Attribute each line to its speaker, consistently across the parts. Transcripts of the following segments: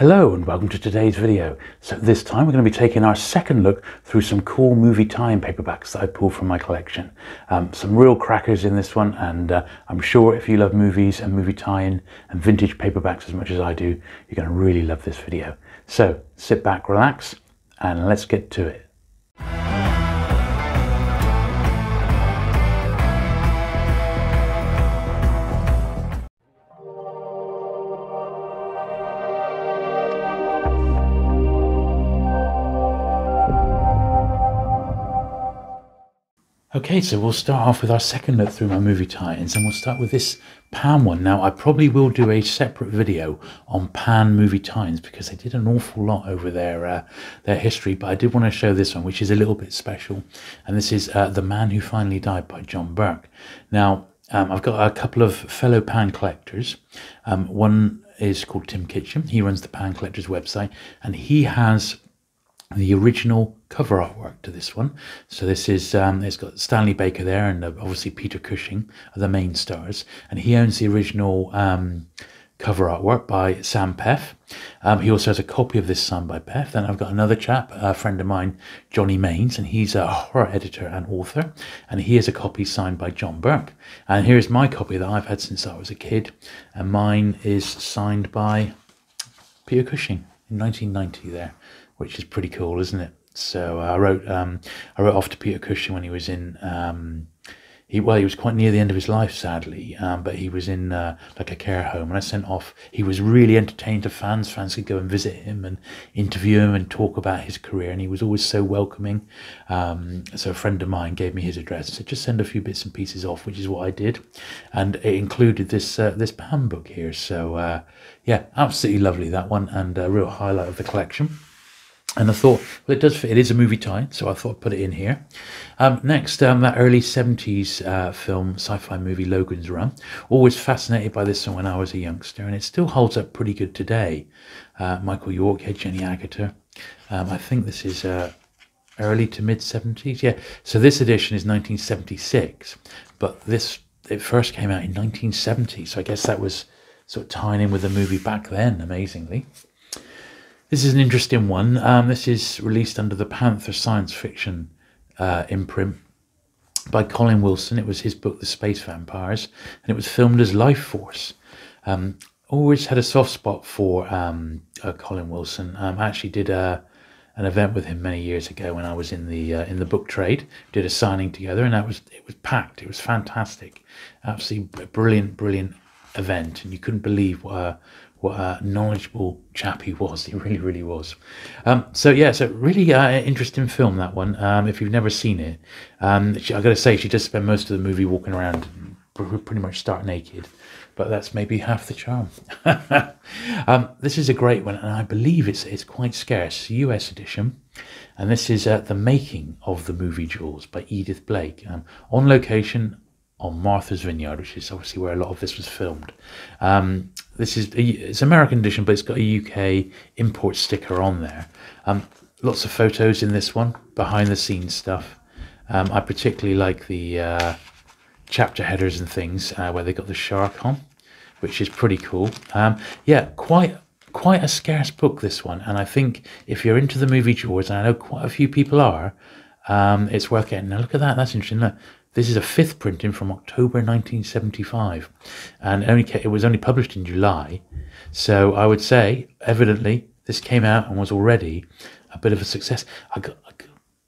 Speaker 1: Hello and welcome to today's video. So this time we're going to be taking our second look through some cool movie tie-in paperbacks that I pulled from my collection. Um, some real crackers in this one and uh, I'm sure if you love movies and movie tie-in and vintage paperbacks as much as I do, you're going to really love this video. So sit back, relax and let's get to it. Okay, so we'll start off with our second look through my movie tie-ins and we'll start with this Pan one. Now, I probably will do a separate video on Pan movie tie-ins because they did an awful lot over their uh, their history, but I did want to show this one, which is a little bit special. And this is uh, The Man Who Finally Died by John Burke. Now, um, I've got a couple of fellow Pan collectors. Um, one is called Tim Kitchen. He runs the Pan Collectors website and he has the original cover artwork to this one. So this is, um, it's got Stanley Baker there and uh, obviously Peter Cushing are the main stars. And he owns the original um, cover artwork by Sam Peff. Um, he also has a copy of this signed by Peff. Then I've got another chap, a friend of mine, Johnny Mains, and he's a horror editor and author. And he has a copy signed by John Burke. And here's my copy that I've had since I was a kid. And mine is signed by Peter Cushing in 1990 there which is pretty cool, isn't it? So uh, I wrote um, I wrote off to Peter Cushing when he was in um, he well he was quite near the end of his life sadly um, but he was in uh, like a care home and I sent off he was really entertained to fans. Fans could go and visit him and interview him and talk about his career and he was always so welcoming. Um, so a friend of mine gave me his address said just send a few bits and pieces off which is what I did and it included this uh, this Pan book here. So uh, yeah absolutely lovely that one and a real highlight of the collection and I thought, well, it does fit. It is a movie tie, so I thought I'd put it in here. Um, next, um, that early 70s uh, film, sci fi movie Logan's Run. Always fascinated by this one when I was a youngster, and it still holds up pretty good today. Uh, Michael York, yeah, Jenny Agutter. Um, I think this is uh, early to mid 70s. Yeah, so this edition is 1976, but this it first came out in 1970, so I guess that was sort of tying in with the movie back then, amazingly. This is an interesting one. Um, this is released under the Panther science fiction uh, imprint by Colin Wilson. It was his book, The Space Vampires, and it was filmed as Lifeforce. Um, always had a soft spot for um, uh, Colin Wilson. Um, I actually did a, uh, an event with him many years ago when I was in the uh, in the book trade. Did a signing together, and that was it was packed. It was fantastic, absolutely brilliant, brilliant event, and you couldn't believe what uh, what a knowledgeable chap he was. He really, really was. Um, so yeah, so really uh, interesting film that one. Um, if you've never seen it, um, she, I got to say she does spend most of the movie walking around, pretty much stark naked, but that's maybe half the charm. Um, this is a great one, and I believe it's it's quite scarce. U.S. edition, and this is uh, the making of the movie Jaws by Edith Blake um, on location on Martha's Vineyard, which is obviously where a lot of this was filmed. Um, this is a, it's American edition, but it's got a UK import sticker on there. Um, lots of photos in this one, behind the scenes stuff. Um, I particularly like the uh, chapter headers and things uh, where they got the shark on, which is pretty cool. Um, yeah, quite quite a scarce book this one, and I think if you're into the movie Jaws, and I know quite a few people are, um, it's worth getting. Now look at that, that's interesting. Look, this is a fifth printing from October 1975, and only it was only published in July. So I would say, evidently, this came out and was already a bit of a success. I, got, I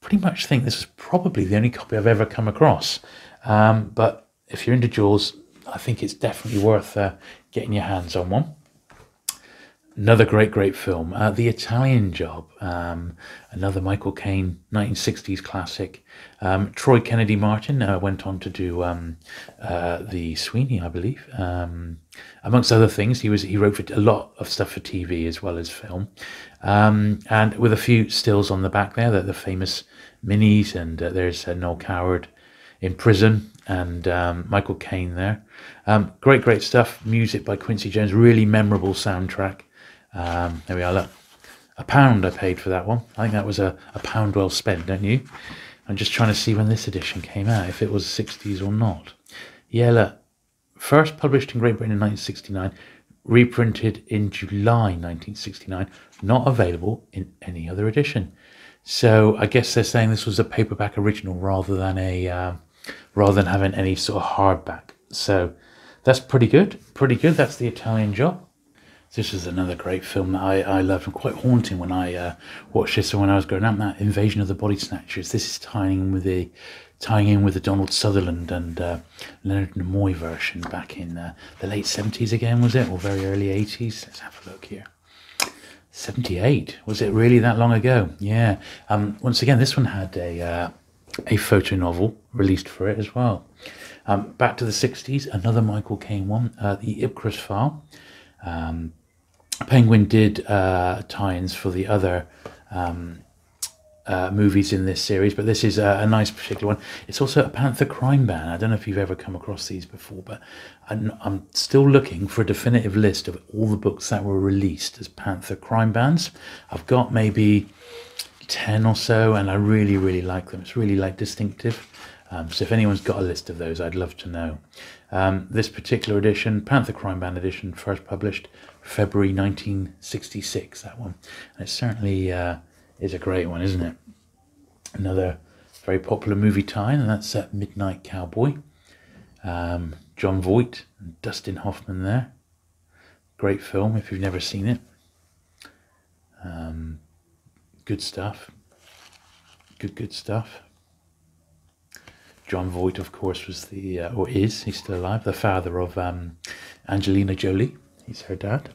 Speaker 1: pretty much think this is probably the only copy I've ever come across. Um, but if you're into Jaws, I think it's definitely worth uh, getting your hands on one. Another great, great film, uh, The Italian Job, um, another Michael Caine 1960s classic. Um, Troy Kennedy Martin uh, went on to do um, uh, The Sweeney, I believe. Um, amongst other things, he was he wrote for a lot of stuff for TV as well as film, um, and with a few stills on the back there, that the famous minis, and uh, there's uh, Noel Coward in prison and um, Michael Caine there. great, great stuff. Music by Quincy Jones, really memorable soundtrack. Um, there we are, look. A pound I paid for that one. I think that was a, a pound well spent, don't you? I'm just trying to see when this edition came out, if it was 60s or not. Yeah, look. First published in Great Britain in 1969, reprinted in July 1969, not available in any other edition. So I guess they're saying this was a paperback original rather than a uh, rather than having any sort of hardback. So that's pretty good. Pretty good. That's the Italian job. This is another great film that I, I loved and quite haunting when I uh, watched this when I was growing up. That Invasion of the Body Snatchers. This is tying in with the tying in with the Donald Sutherland and uh, Leonard Nimoy version back in uh, the late seventies again, was it, or very early eighties? Let's have a look here. 78 was it really that long ago yeah um once again this one had a uh, a photo novel released for it as well um, back to the 60s another michael caine one uh, the Ipcress File um, penguin did uh, tie-ins for the other um, uh, movies in this series, but this is a, a, nice particular one. It's also a Panther crime band. I don't know if you've ever come across these before, but I'm, I'm, still looking for a definitive list of all the books that were released as Panther crime bands. I've got maybe 10 or so, and I really, really like them. It's really like distinctive. Um, so if anyone's got a list of those, I'd love to know. Um, this particular edition, Panther Crime Band edition, first published February 1966, that one. And it certainly uh, is a great one, isn't it? Another very popular movie tie, and that's uh, Midnight Cowboy. Um, Jon Voight and Dustin Hoffman there. Great film if you've never seen it. Um, good stuff. Good, good stuff. Jon Voight, of course, was the, uh, or is, he's still alive, the father of um, Angelina Jolie. He's her dad.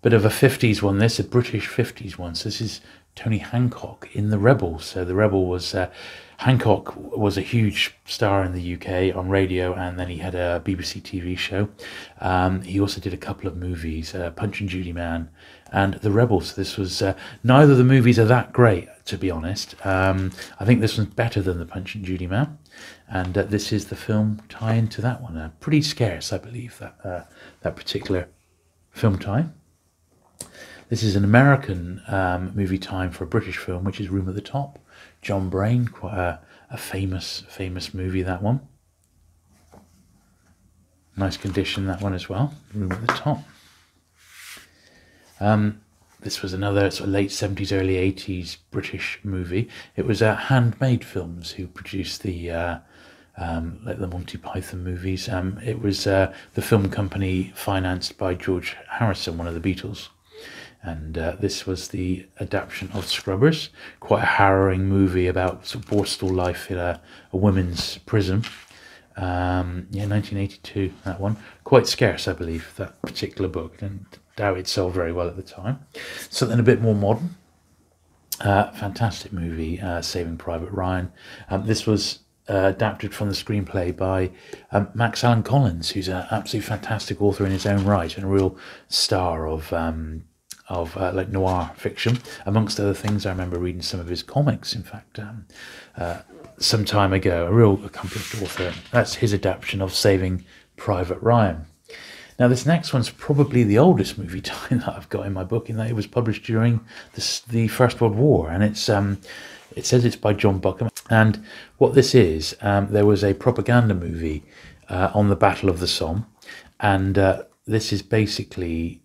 Speaker 1: Bit of a 50s one, this, a British 50s one. So this is Tony Hancock in The Rebel. So The Rebel was, uh, Hancock was a huge star in the UK on radio and then he had a BBC TV show. Um, he also did a couple of movies, uh, Punch and Judy Man and The Rebel. So this was, uh, neither of the movies are that great, to be honest. Um, I think this one's better than The Punch and Judy Man. And uh, this is the film tie into that one. Uh, pretty scarce, I believe, that, uh, that particular film tie. This is an American um, movie time for a British film, which is Room at the Top. John Braine, quite a, a famous, famous movie, that one. Nice condition, that one as well. Room at the Top. Um, this was another sort of late 70s, early 80s British movie. It was uh, Handmade Films who produced the uh, um, like the Monty Python movies. Um, it was uh, the film company financed by George Harrison, one of the Beatles and uh, this was the adaptation of Scrubbers, quite a harrowing movie about sort of Borstal life in a, a women's prison. Um, yeah, 1982, that one. Quite scarce, I believe, that particular book. And it sold very well at the time. Something a bit more modern. Uh, fantastic movie, uh, Saving Private Ryan. Um, this was uh, adapted from the screenplay by um, Max Allan Collins, who's an absolutely fantastic author in his own right and a real star of um, of uh, like noir fiction. Amongst other things, I remember reading some of his comics. In fact, um, uh, some time ago, a real accomplished author. That's his adaptation of Saving Private Ryan. Now, this next one's probably the oldest movie tie that I've got in my book, in that it was published during the, the First World War, and it's um, it says it's by John Buchan. And what this is, um, there was a propaganda movie uh, on the Battle of the Somme, and uh, this is basically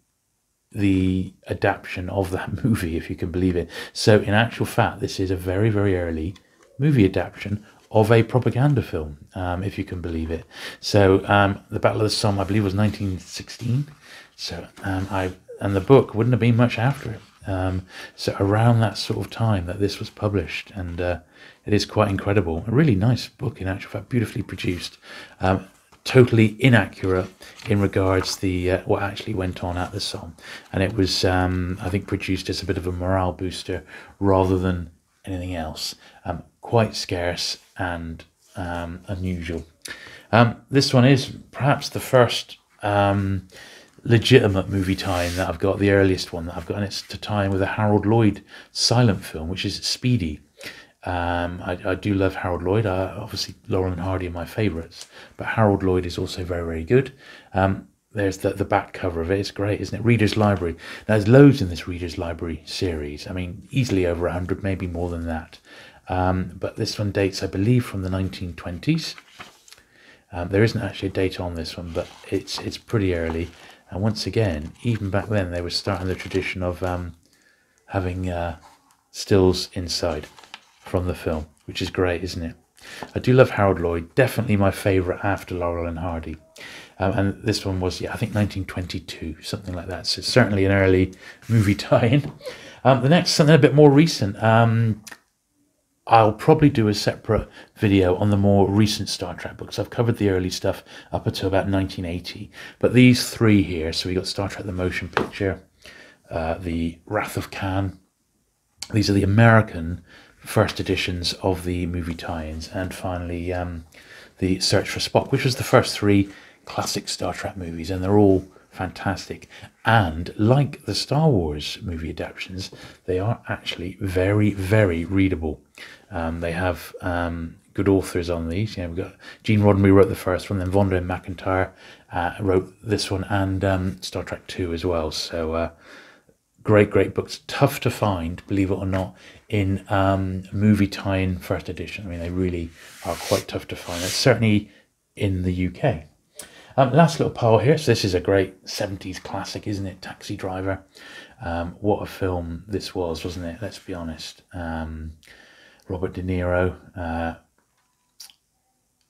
Speaker 1: the adaptation of that movie, if you can believe it. So, in actual fact, this is a very, very early movie adaptation of a propaganda film, um, if you can believe it. So, um, the Battle of the Somme, I believe, was 1916. So, um, I and the book wouldn't have been much after it. Um, so, around that sort of time that this was published, and uh, it is quite incredible. A really nice book, in actual fact, beautifully produced. Um, totally inaccurate in regards the uh, what actually went on at the Somme, and it was um, I think produced as a bit of a morale booster rather than anything else. Quite scarce and um, unusual. Um, this one is perhaps the first um, legitimate movie tie-in that I've got, the earliest one that I've got, and it's to tie in with a Harold Lloyd silent film, which is Speedy. Um, I, I, do love Harold Lloyd. Uh, obviously, Laurel and Hardy are my favourites, but Harold Lloyd is also very, very good. Um, there's the, the back cover of it. It's great, isn't it? Reader's Library. There's loads in this Reader's Library series. I mean, easily over 100, maybe more than that. Um, but this one dates, I believe, from the 1920s. Um, there isn't actually a date on this one, but it's it's pretty early. And once again, even back then, they were starting the tradition of um, having uh, stills inside from the film, which is great, isn't it? I do love Harold Lloyd, definitely my favourite after Laurel and Hardy. Um, and this one was, yeah, I think 1922, something like that. So certainly an early movie tie-in. Um, the next, something a bit more recent. Um, I'll probably do a separate video on the more recent Star Trek books. I've covered the early stuff up until about 1980. But these three here, so we got Star Trek the Motion Picture, uh, the Wrath of Khan. These are the American first editions of the movie tie-ins. And finally, um, the Search for Spock, which was the first three classic Star Trek movies. And they're all fantastic. And like the Star Wars movie adaptations, they are actually very, very readable. Um, they have um, good authors on these. You know, we've got Gene Roddenberry wrote the first one, then Vonda N. McIntyre uh, wrote this one, and um, Star Trek Two as well. So uh, great, great books. Tough to find, believe it or not, in um, movie tie-in first edition. I mean, they really are quite tough to find. It's certainly in the UK. Um, last little pile here. So this is a great 70s classic, isn't it? Taxi Driver. Um, what a film this was, wasn't it? Let's be honest. Um, Robert De Niro, uh,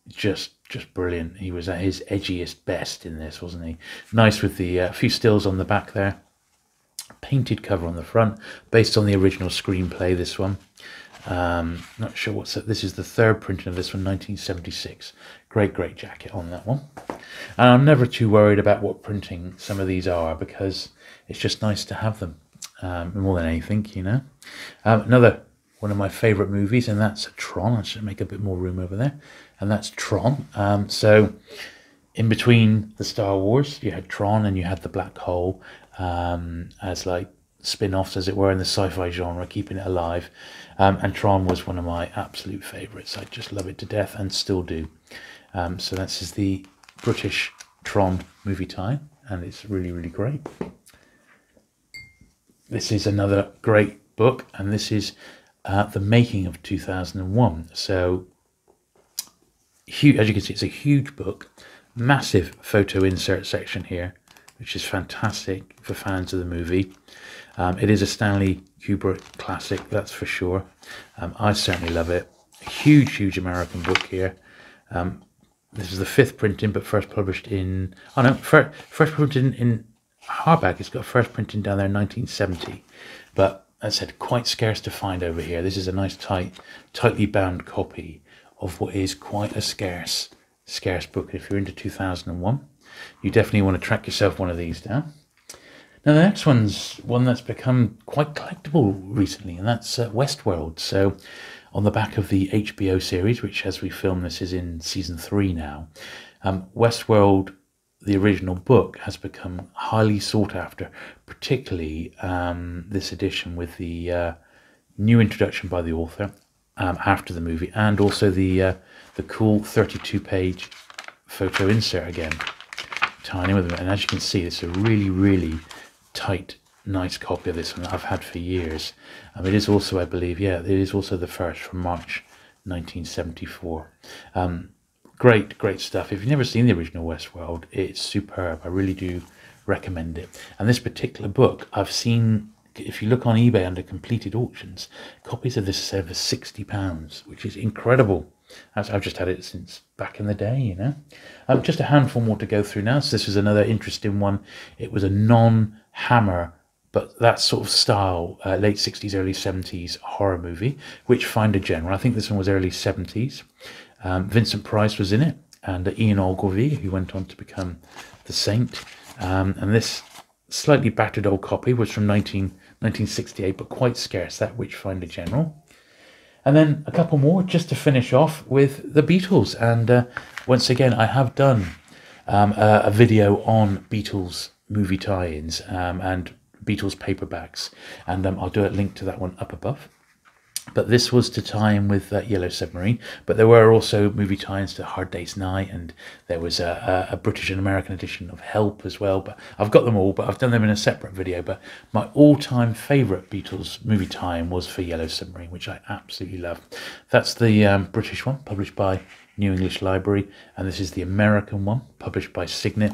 Speaker 1: just just brilliant. He was at his edgiest best in this, wasn't he? Nice with the uh, few stills on the back there. Painted cover on the front, based on the original screenplay. This one. Um, not sure what's that. This is the third printing of this from 1976. Great, great jacket on that one. And I'm never too worried about what printing some of these are because it's just nice to have them um, more than anything, you know. Um, another one of my favourite movies, and that's Tron. I should make a bit more room over there. And that's Tron. Um, so in between the Star Wars, you had Tron and you had the Black Hole um, as like spin-offs as it were in the sci-fi genre keeping it alive. Um, and Tron was one of my absolute favorites. I just love it to death and still do. Um, so this is the British Tron movie tie and it's really really great. This is another great book and this is uh, the making of 2001 so huge as you can see it's a huge book massive photo insert section here which is fantastic for fans of the movie um, it is a Stanley Kubrick classic, that's for sure. Um, I certainly love it. A huge, huge American book here. Um, this is the fifth printing, but first published in, oh no, first, first printed in, in hardback. It's got first printing down there in 1970. But as I said, quite scarce to find over here. This is a nice, tight, tightly bound copy of what is quite a scarce, scarce book. If you're into 2001, you definitely want to track yourself one of these down. Now, the next one's one that's become quite collectible recently, and that's uh, Westworld. So, on the back of the HBO series, which as we film this is in season three now, um, Westworld, the original book, has become highly sought after, particularly um, this edition with the uh, new introduction by the author um, after the movie, and also the uh, the cool 32 page photo insert again, tiny with them. And as you can see, it's a really, really tight, nice copy of this one I've had for years. Um, it is also, I believe, yeah, it is also the first from March 1974. Um, great, great stuff. If you've never seen the original Westworld, it's superb. I really do recommend it. And this particular book, I've seen, if you look on eBay under completed auctions, copies of this are over £60, which is incredible. I've just had it since back in the day, you know. Um, just a handful more to go through now. So this was another interesting one. It was a non-hammer, but that sort of style, uh, late 60s, early 70s horror movie, Witchfinder General. I think this one was early 70s. Um, Vincent Price was in it, and uh, Ian Ogilvy, who went on to become the Saint. Um, and this slightly battered old copy was from 19, 1968, but quite scarce, that Witchfinder General. And then a couple more just to finish off with the Beatles. And uh, once again, I have done um, a, a, video on Beatles movie tie-ins um, and Beatles paperbacks. And um, I'll do a link to that one up above. But this was to tie in with uh, Yellow Submarine. But there were also movie tie-ins to Hard Day's Night, and there was a, a, British and American edition of Help as well. But I've got them all, but I've done them in a separate video. But my all-time favourite Beatles movie tie-in was for Yellow Submarine, which I absolutely love. That's the um, British one, published by New English Library, and this is the American one, published by Signet.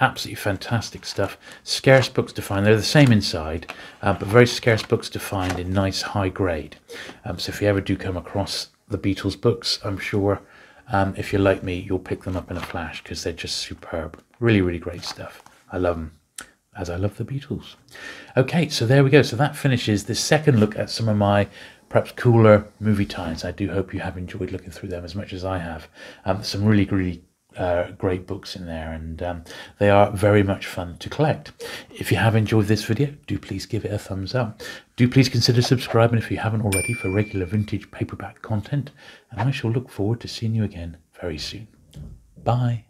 Speaker 1: Absolutely fantastic stuff. Scarce books to find. They're the same inside, uh, but very scarce books to find in nice high grade. Um, so if you ever do come across the Beatles books, I'm sure um, if you're like me, you'll pick them up in a flash because they're just superb. Really, really great stuff. I love them as I love the Beatles. Okay, so there we go. So that finishes the second look at some of my perhaps cooler movie times. I do hope you have enjoyed looking through them as much as I have. Um, some really, really uh, great books in there and um, they are very much fun to collect. If you have enjoyed this video, do please give it a thumbs up. Do please consider subscribing if you haven't already for regular vintage paperback content and I shall look forward to seeing you again very soon. Bye.